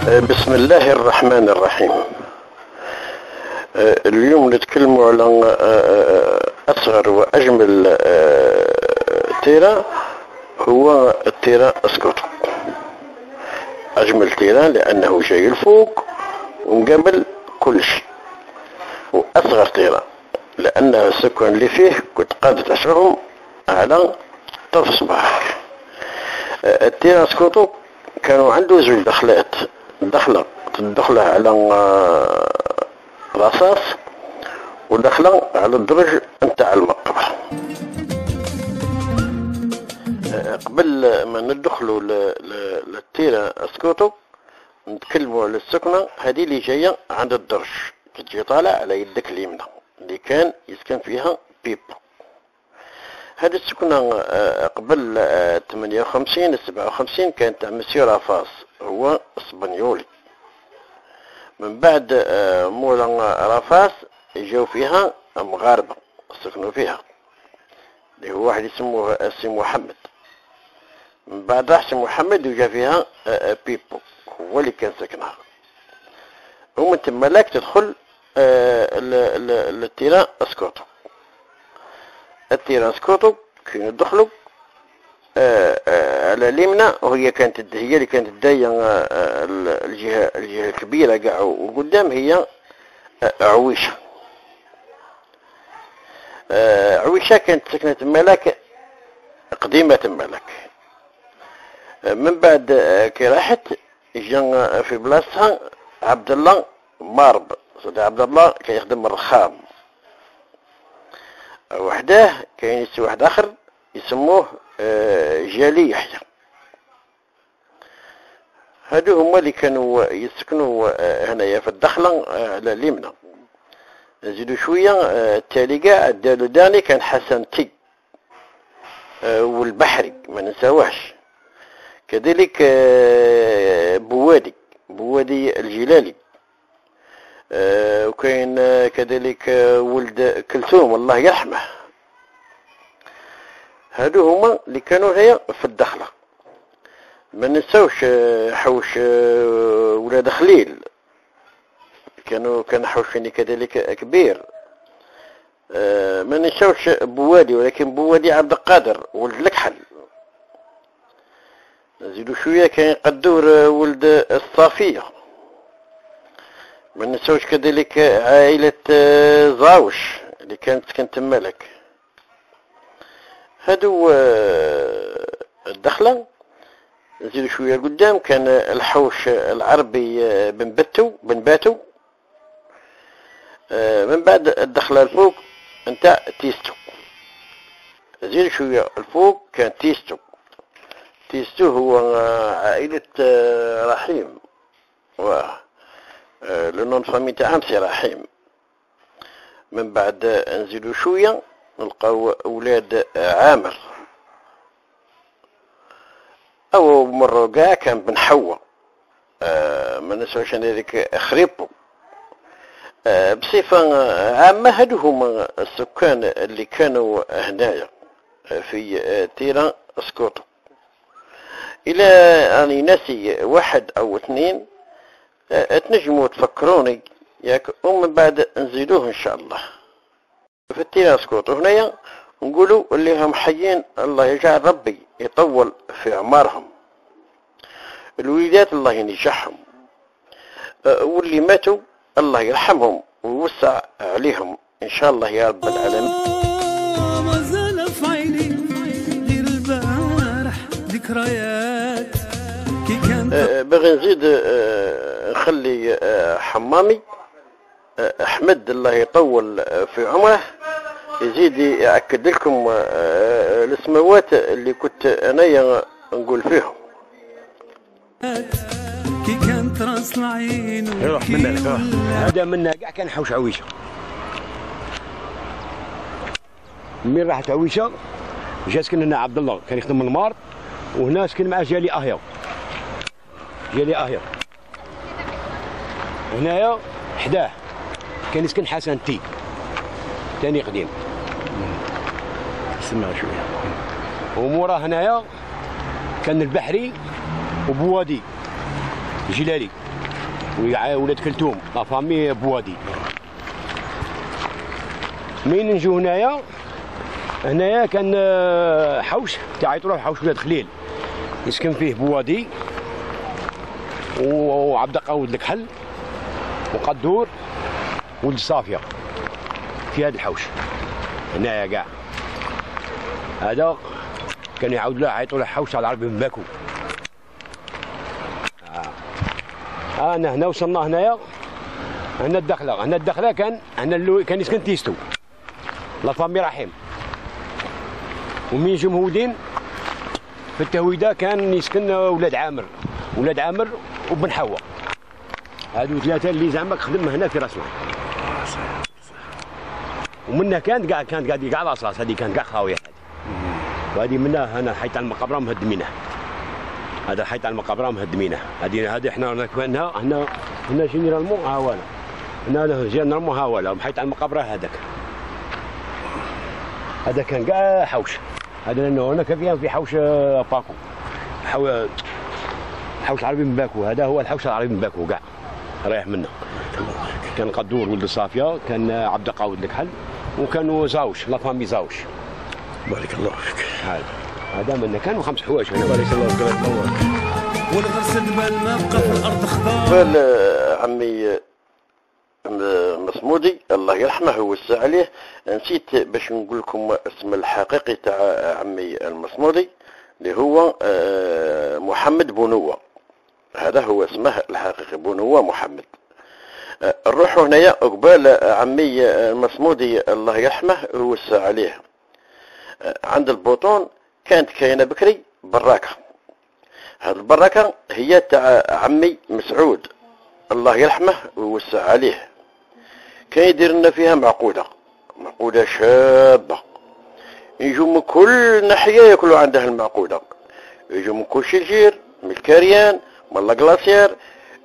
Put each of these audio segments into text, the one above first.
بسم الله الرحمن الرحيم. اليوم نتكلم على أصغر وأجمل تيرا هو التيرا اسكوتو أجمل تيرا لأنه جاي الفوق ومقابل كل شيء. وأصغر تيرا لأن السكن اللي فيه كنت قادر تشعرهم على طرف صباحك ال terrain اسكوتو كانوا عنده زوج دخلات دخلة تدخله على آه، رصاص ودخله على الدرج نتاع المقبرة. آه، قبل ما ندخلوا لل terrain اسكوتو نتكلموا على السكنة هذه اللي جاية عند الدرج. تجي طالع على يدك اليمنى اللي كان يسكن فيها بيبو هذه السكنة آه، قبل 58 57 كانت تاع مسيو رافاس هو اسبانيولي. من بعد آه، مولا رافاس جاو فيها مغاربة سكنوا فيها. اللي هو واحد يسموه سي محمد. من بعد راح سي محمد وجا فيها آه، بيبو. هو اللي كان سكنها ومن تما لاك تدخل لل terrain اسكوتو التيران اسكوتو كي ندخلوا آه، آه، على اليمنى وهي كانت هي اللي كانت دايه آه، الجهة الجهة الكبيرة كاع وقدام هي عويشة. عويشة كانت سكنه ملاك قديمة ملاك من بعد كي راحت جا في بلاصتها عبد الله مارب. صدى عبد الله كان يخدم الرخام. وحده كاين واحد آخر يسموه آه، جالي يحيى هادو هما اللي كانوا يسكنوا آه، هنايا في الدخلة آه، على اليمنى. نزيدو شوية التالي كاع الدالو داني كان حسن تي والبحري ما نساوهش. كذلك بوادي بوادي الجلالي. وكاين كذلك ولد كلثوم الله يرحمه. هادو هما اللي كانوا هي في الدخلة. ما نساوش آه، حوش آه، ولاد خليل. كانوا كان حوشني كذلك كبير. آه، ما نساوش بوادي ولكن بوادي عبد القادر ولد الكحل. نزيدو شوية كان قدور ولد الصافيه ما نساوش كذلك عائلة زاوش اللي كانت سكنت مالك هادو آه، الدخلة. نزيد شوية قدام كان الحوش العربي آه، بن بتو بن باتو. آه، من بعد الدخلة الفوق انت تيستو. زيد شوية الفوق كان تيستو. تيستو هو عائلة رحيم. و لنون فامي تاع امسي رحيم. من بعد نزيدو شوية. نلقاو أولاد عامر. أو مرة كاع كان بن حوا. آه ما نسوش هذيك خريبو. آه بصفة عامة هادو هما السكان اللي كانوا هنايا في terrain سكوتو. إلى أني ناسي واحد أو اثنين آه تنجموا تفكروني ياك ومن بعد نزيدوه إن شاء الله. في ال terrain سكوتو هنايا نقولوا اللي هم حيين الله يجعل ربي يطول في أعمارهم. الوليدات الله ينجحهم. أه، واللي ماتوا الله يرحمهم ويوسع عليهم. إن شاء الله يا رب العالمين. البارح ذكريات. أه، باغي نزيد نخلي حمامي أحمد الله يطول في عمره. يزيد يأكد لكم آه، السماوات اللي كنت أنا نقول فيهم. كي كانت راس العين يروح منا لك هذا منا كاع كان حوش عويشة. من راحت عويشة؟ جا سكن هنا عبد الله كان يخدم المار وهنا سكن مع جالي أهيا. جالي أهيا. هنايا حداه. كان يسكن حسن تي. ثاني قديم. سمع شوية. ومورا هنايا كان البحري وبوادي جلالي ولاد كلثوم لا فامي بوادي. مين نجو هنايا؟ هنايا كان آه، حوش تاع حوش ولاد خليل. يسكن فيه بوادي وعبد قاود الكحل وقدور ولد صافية في هذا الحوش. هنايا كاع هذا كان يعاود له عيطوا له حوش على العربي من باكو. آه. أنا هنا وصلنا هنايا. هنا الدخلة. هنا الدخلة كان هنا اللو كان يسكن تيستو. لا فامي رحيم. ومين جو مهودين في التهويدة كان يسكن ولاد عامر. ولاد عامر وبن حوا هادو ثلاثة اللي زعما خدم هنا في راسنا. ومنها كانت كاع كانت قاعد كاع لاصاص هذه كانت كاع خاويه وهذه منها هنا حيت على المقبره مهدمينها. هذا حيت على المقبره مهدمينها. هذه هذه إحنا هنا هنا هنا جينيرالمون ها ولا هنا جينيرالمون ها ولا حيت على المقبره هذاك. هذا كان كاع حوش. هذا لأنه هنا كان في حوش آه، باكو. حو... حوش عربي من باكو. هذا هو الحوش العربي من باكو كاع رايح منه. كان قدور ولد الصافيه كان عبد قاود الكحل وكانوا زاوش la famille زاوش. بارك الله فيك. هذا. هذا منا كانوا خمس حوايج هنا. بارك الله فيك. الله ينورك والغرس الدبال ما بقى في الأرض خضار قال آه، عمي آه، مصمودي الله يرحمه ويوسع عليه. نسيت باش نقول لكم اسم الحقيقي تاع عمي المصمودي اللي هو آه، محمد بونوة. هذا هو اسمه الحقيقي بونوة محمد. آه، نروحوا هنايا قبال عمي المصمودي الله يرحمه ويوسع عليه. آه، عند البوطون كانت كاينة بكري براكة. هذه البركة هي تاع عمي مسعود. الله يرحمه ويوسع عليه. كان يدير لنا فيها معقودة معقودة شابة. يجوا من كل ناحية ياكلوا عنده المعقودة يجوا من كل شجير من الكاريان من la Glacière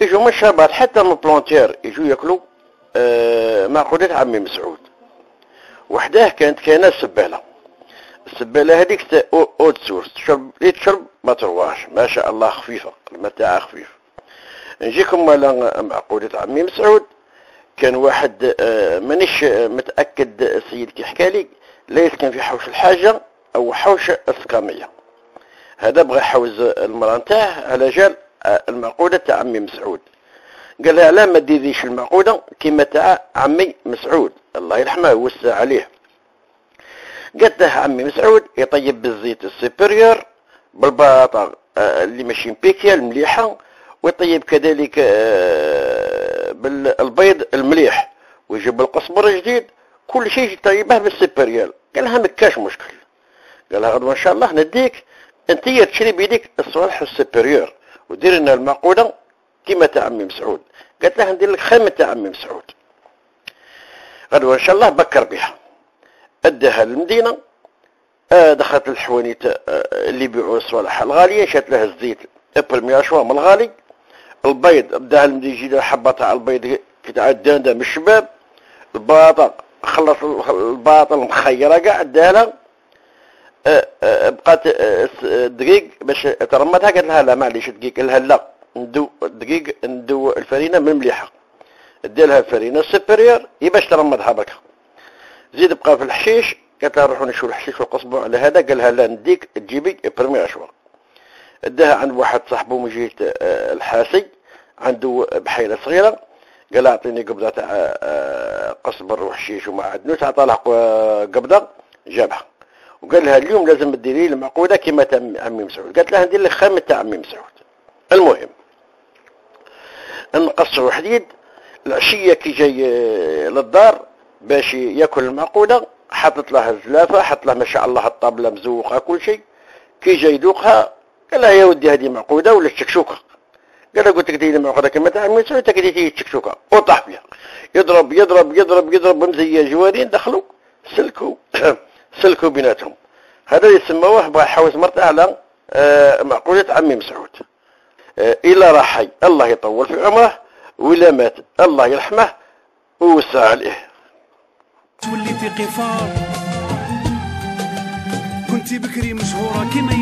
يجوا من الشابات حتى من ال Planteurs يجوا ياكلوا آه معقودة عمي مسعود. وحداه كانت كاينة سبالة السبالة هذيك eau de source تشرب اللي تشرب ما ترواش ما شاء الله خفيفة الماء تاعها خفيف. نجيكم على معقودة عمي مسعود. كان واحد آه، مانيش آه، متأكد السيد كي حكى لي لا يسكن في حوش الحاجة أو حوش السقامية. هذا بغى يحوز المرأة نتاعه على جال آه، المعقودة تاع عمي مسعود. قال لها لا ما ديريش المعقودة كيما تاع عمي مسعود. الله يرحمه ويوسع عليه. قالت له عمي مسعود يطيب بالزيت السوبريور بالباطا آه، اللي ماشي مبيكيا المليحة ويطيب كذلك آه، بالبيض المليح ويجيب القصبر جديد كل شيء يطيبه بال supérieur. قال لها ما كاش مشكل. قال لها غدوة إن شاء الله نديك أنت تشري بيديك الصالح ال supérieur ودير لنا المعقودة كيما تاع عمي مسعود. قالت لها ندير لك كيما تاع عمي مسعود. غدوة إن شاء الله بكر بها. اداها للمدينة آه دخلت الحوانيت آه اللي يبيعوا الصوالح الغالية شات لها الزيت premier choix من الغالي. البيض بداها المدي يجي حبة تاع البيض كي تاع الداندة من الشباب. الباطل خلص ال- الباطل مخيرة كاع أداها لها. آه، بقات دقيق باش ترمتها. قالت لها لا معليش دقيق. قال لها لا ندو دقيق ندو الفرينة من مليحة. ادي لها الفرينة السوبريور هي باش ترمضها بركة. زيد بقى في الحشيش قالت لها نروحوا نشوف الحشيش والقصبة على هذا قال لها لا نديك تجيبي برمي عشوة اداها عند واحد صاحبه من جهة آه، الحاسي عنده بحيرة صغيرة قال أعطيني قبضة تاع آه، قصبر وحشيش ومعدنوس عطى لها آه، قبضة جابها. وقال لها اليوم لازم تديري المعقودة كما تاع عمي مسعود. قالت لها ندير لك خامة تاع عمي مسعود. المهم نقصر حديد العشية كي جاي آه، للدار باش ياكل المعقودة حطت لها الزلافة حط لها ما شاء الله الطابلة مزوقة كل شيء. كي جاي يذوقها قال لها يا ودي هذه معقودة ولا الشكشوكة قال لها قلت لك ديري معقودة كما تاع عمي مسعود تكدي تيجي الشكشوكة وطاح فيها يضرب يضرب يضرب يضرب بمزية جوارين دخلوا سلكوا سلكوا بيناتهم. هذا اللي سموه بغا يحوز مرته على آه، معقولة عمي مسعود. آه، إلا راح حي. الله يطول في عمره ولا مات. الله يرحمه ويوسع عليه. توليتي قفار. كنتي بكري مشهورة كيما